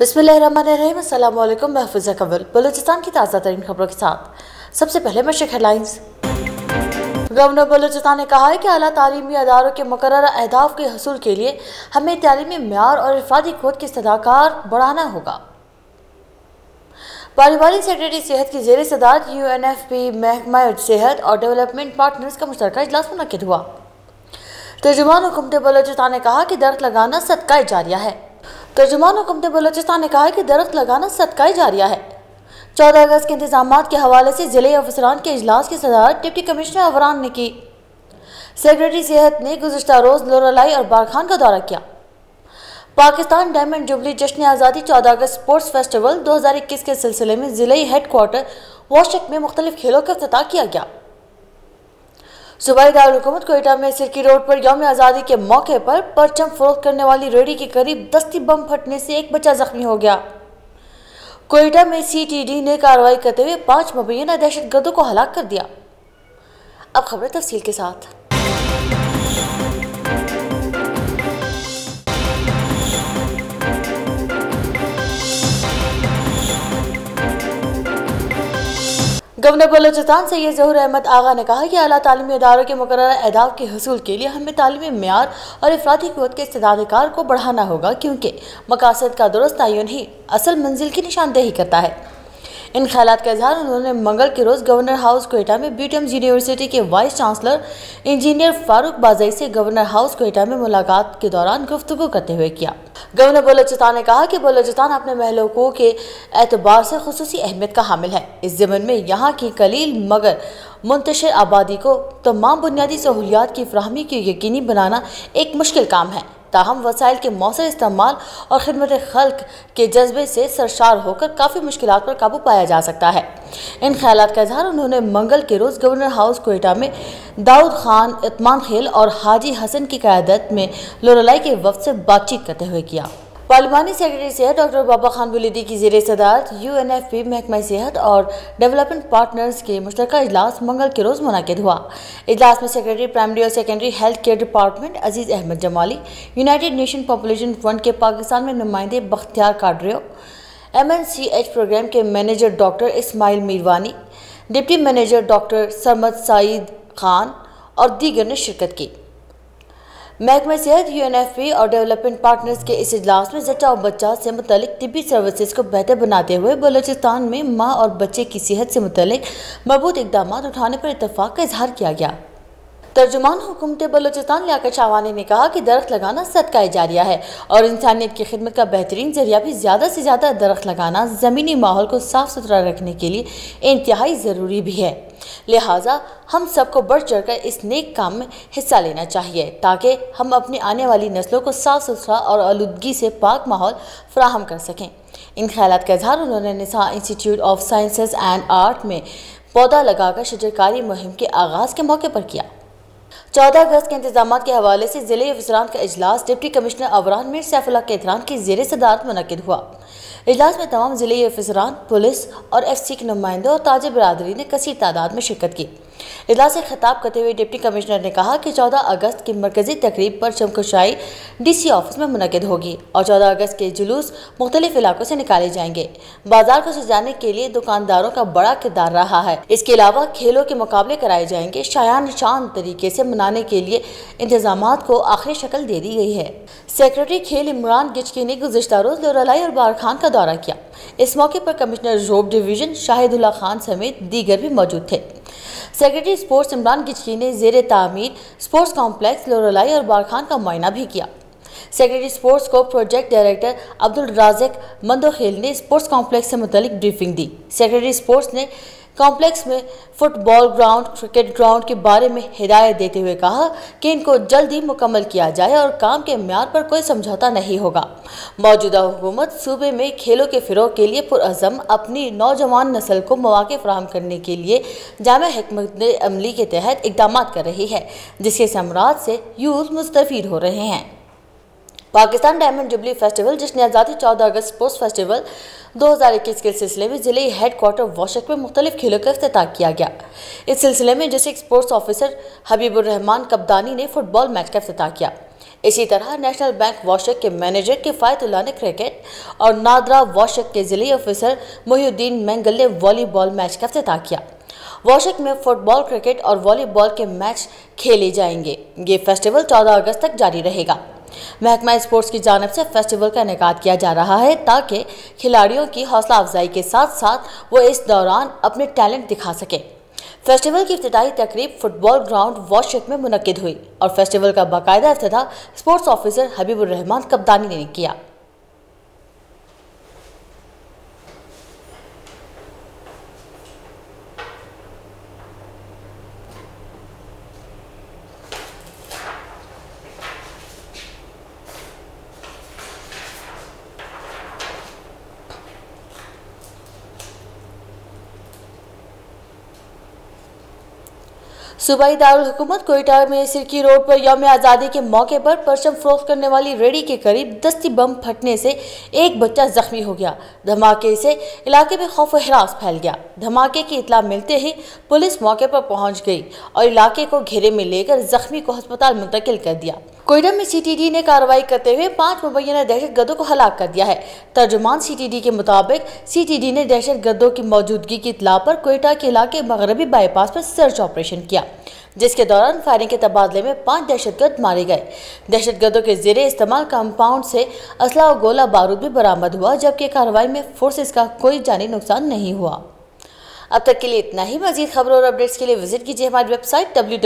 बिस्मिल्लाम मैं हफिज़ा कवल बलूचिस्तान की ताज़ा तरीन खबरों के साथ। सबसे पहले मशक हेडलाइंस। गवर्नर बलूचिस्तान ने कहा है कि अला तालीमी अदारों के मुकर अहदाफ के हसूल के लिए हमें तालीमी मैार और अफराधी खोद की सदाकार बढ़ाना होगा। पारिवारिक सेक्रेटरी सेहत की जेर सदारत यू एन एफ़ पी महकमा सेहत और डेवलपमेंट पार्टनर्स का मुश्तर इजलास मुनद हुआ। तर्जुमान हुकूमत बलोचिस्तान ने कहा कि दरख्त लगाना सदका जारिया है। तर्जुमान हुकूमत बलोचिस्तान ने कहा है कि दरख्त लगाना सदका जारिया है। चौदह अगस्त के इंतज़ाम के हवाले से ज़िले अफसरान के अजलास की सदारत डिप्टी कमिश्नर अवरान ने की। सेक्रेटरी सेहत ने गुजशत रोज़ लोरलाई और बारखान का दौरा किया। पाकिस्तान डायमंड जुबली जश्न आज़ादी चौदह अगस्त स्पोर्ट्स फेस्टिवल 2021 के सिलसिले में ज़िले हेड क्वार्टर वॉशक में मुख्तलिफ़ खेलों का अफ्ताह किया गया। सूबाई दारकूमत कोयटा में सिरकी रोड पर यौम आज़ादी के मौके पर परचम फरोख करने वाली रेडी के करीब दस्ती बम फटने से एक बच्चा जख्मी हो गया। कोयटा में सीटीडी ने कार्रवाई करते हुए पाँच मुबैना दहशत गर्दों को हलाक कर दिया। अब खबरें तफसील के साथ। गवर्नर बलोचिस्तान सैयद जहूर अहमद आगा ने कहा कि अला तालीमी इदारों के मुकर अहदाफ के हसूल के लिए हमें तालीमी मैार और अफराधी कवत के इस्तेदाधिकार को बढ़ाना होगा, क्योंकि मकासद का दुरुस्त तयन ही असल मंजिल की निशानदेही करता है। इन ख्याल का इजहार उन्होंने मंगल के रोज़ गवर्नर हाउस कोयटा में बीटम्स यूनिवर्सिटी के vice chancellor engineer Farooq Bazai से गवर्नर हाउस कोयटा में मुलाकात के दौरान गुफ्तु करते हुए किया। गवर्नर बलोचिस्तान ने कहा कि बलोचिस्तान अपने महलों के एतबार से खसूस अहमियत का हामिल है। इस जमन में यहाँ की कलील मगर मुंतशर आबादी को तमाम बुनियादी सहूलियात की फ्राहमी को यकीनी बनाना एक मुश्किल काम है। ताहम वसाइल के मौसर इस्तेमाल और खदमत खल्क के जज्बे से सरशार होकर काफ़ी मुश्किल पर काबू पाया जा सकता है। इन ख्याल का इजहार उन्होंने मंगल के रोज़ गवर्नर हाउस कोयटा में दाऊद खान, इतमान खेल और हाजी हसन की क्यादत में लोरलाई के वफद से बातचीत करते हुए किया। पार्लिमानी सेक्रेटरी सेहत डॉक्टर बाबा खान बुलिदी की जेर सदारत यू एन एफ़ पी महकमा सेहत और डेवलपमेंट पार्टनर्स के मुश्तर अजलास मंगल के रोज़ मुनद हुआ। अजलास में सेक्रेटरी प्राइमरी और secondary health care department Aziz Ahmed Jamali, United Nation population fund के पाकिस्तान में नुमाइंदे Bakhtiyar काड्रियो M N C H programme के manager doctor Ismail Mirwani, deputy manager doctor Sarmad Saeed Khan और दीगर ने शिरकत की। महकमा सेहत यू एन एफ़ पी और डेवलपमेंट पार्टनर्स के इस इजलास में जचा और बच्चा से मुतलिक तिबी सर्विसेज़ को बेहतर बनाते हुए बलोचिस्तान में माँ और बच्चे की सेहत से मुतलिक मज़बूत इकदाम उठाने पर इतफाक़ का इजहार किया गया। तर्जुमान हुकूमत बलोचिस्तान लियाकत शाहवानी ने कहा कि दरख्त लगाना सदका जारिया है और इंसानियत की खिदमत का बेहतरीन ज़रिया भी ज़्यादा से ज़्यादा दरख्त लगाना ज़मीनी माहौल को साफ़ सुथरा रखने के लिए इंतहाई ज़रूरी भी है। लिहाजा हम सबको बढ़ चढ़कर इस नेक काम में हिस्सा लेना चाहिए, ताकि हम अपनी आने वाली नस्लों को साफ़ सुथरा और आलूदगी से पाक माहौल फ्राहम कर सकें। इन ख्याल का इजहार उन्होंने Nisa institute of sciences and art में पौधा लगाकर शजरकारी मुहिम के आगाज़ के मौके पर किया। चौदह अगस्त के इंतज़ाम के हवाले से ज़िले अफसरान का अजलास डिप्टी कमिश्नर अवरान मीर सैफुल्ला के एहतराम की जेर सदारत मुनद हुआ। इजलास में तमाम ज़िले अफसरान पुलिस और एफ़ सी के नुमाइंदों और ताज बरदरी ने कसी तादाद में शिरकत की। इजलास से खिताब करते हुए डिप्टी कमिश्नर ने कहा कि चौदह अगस्त की मरकजी तकरीब पर चमकुशाई डी सी ऑफ़िस में मुनद होगी और चौदह अगस्त के जुलूस मुख्तलिफ़ इलाकों से निकाले जाएँगे। बाज़ार को सजाने के लिए दुकानदारों का बड़ा किरदार रहा है। इसके अलावा खेलों के मुकाबले कराए जाएँगे शायान शान तरीके से मनाने के लिए इंतज़ाम को आखिरी शक्ल दे दी गई है। सेक्रेटरी खेल इमरान गिचकी ने गुजशत रोज लोरलाई और बार खान का दौरा किया। इस मौके पर कमिश्नर जोब डिवीज़न शाहिदुल्ला खान समेत दीगर भी मौजूद थे। सेक्रेटरी स्पोर्ट्स इमरान गिचकी ने जेर तामीर, स्पोर्ट्स कॉम्प्लेक्स, लोरलाई और बारखान का मुआयना भी किया। सेक्रेटरी स्पोर्ट्स को प्रोजेक्ट डायरेक्टर अब्दुल राजेक मंदोखेल ने स्पोर्ट्स कॉम्प्लेक्स से मुतलिक ब्रीफिंग दी। सेक्रेटरी स्पोर्ट्स ने कॉम्प्लेक्स में फुटबॉल ग्राउंड, क्रिकेट ग्राउंड के बारे में हिदायत देते हुए कहा कि इनको जल्द ही मुकम्मल किया जाए और काम के म्यार पर कोई समझौता नहीं होगा। मौजूदा हुकूमत सूबे में खेलों के फ़िरोग के लिए पुरज़म अपनी नौजवान नस्ल को मौाक़े फ्राहम करने के लिए जाम हमत अमली के तहत इकदाम कर रही है, जिसके समराज से यूथ मुस्तफ़ हो रहे हैं। पाकिस्तान डायमंड जुबली फेस्टिवल, जिसने आज़ादी चौदह अगस्त स्पोर्ट्स फेस्टिवल 2021 के सिलसिले में ज़िले हेड क्वार्टर वॉशक में मुख्तलिफ़ खेलों का अफ्ताह किया गया। इस सिलसिले में district sports officer Habiburrahman Kabdani ने फुटबॉल मैच का अफ्ताह किया। इसी तरह नेशनल बैंक वॉशक के मैनेजर किफ़ायतुल्ला ने क्रिकेट और नादरा वॉशक के ज़िले ऑफिसर मोहुद्दीन मैंगल ने वॉलीबॉल मैच का अफ्ताह किया। वॉशक में फुटबॉल क्रिकेट और वॉलीबॉल के मैच खेले जाएँगे। ये फेस्टिवल 14 अगस्त तक जारी रहेगा। महकमा स्पोर्ट्स की जानब से फेस्टिवल का इनका किया जा रहा है ताकि खिलाड़ियों की हौसला अफजाई के साथ साथ वो इस दौरान अपने टैलेंट दिखा सकें। फेस्टिवल की इब्तदाई तकरीब फुटबॉल ग्राउंड वॉशिप में मुनद हुई और फेस्टिवल का बाकायदा अफ्ताह स्पोर्ट्स ऑफिसर हबीबुलरहमान कप्तानी ने किया। सूबाई दारकूमत कोयटा में सिरकी रोड पर यौम आज़ादी के मौके पर परचम फरोख करने वाली रेडी के करीब दस्ती बम फटने से एक बच्चा जख्मी हो गया। धमाके से इलाके में खौफ हरास फैल गया। धमाके की इतला मिलते ही पुलिस मौके पर पहुँच गई और इलाके को घेरे में लेकर जख्मी को अस्पताल मुंतकिल कर दिया। कोयटा में सीटीडी ने कार्रवाई करते हुए पाँच मुबैना दहशत गर्दों को हलाक कर दिया है। तर्जुमान सीटीडी के मुताबिक सीटीडी ने दहशत गर्दों की मौजूदगी की इतला पर कोयटा के इलाके मगरबी बाईपास पर सर्च ऑपरेशन किया, जिसके दौरान फायरिंग के तबादले में पाँच दहशतगर्द मारे गए। दहशतगर्दों के जेरे इस्तेमाल कंपाउंड से असला और गोला बारूद भी बरामद हुआ, जबकि कार्रवाई में फोर्सेस का कोई जानी नुकसान नहीं हुआ। अब तक के लिए इतना ही। मजीद खबरों और अपडेट्स के लिए विज़िट कीजिए हमारी वेबसाइट डब्ल्यू